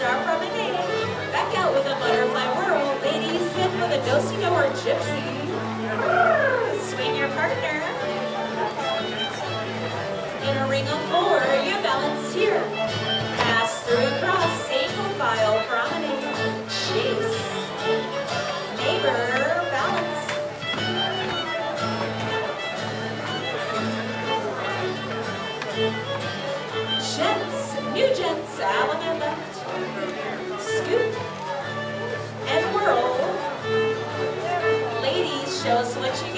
star promenade. Back out with a butterfly whirl, ladies, Sit with a dosing of our gypsy. does let you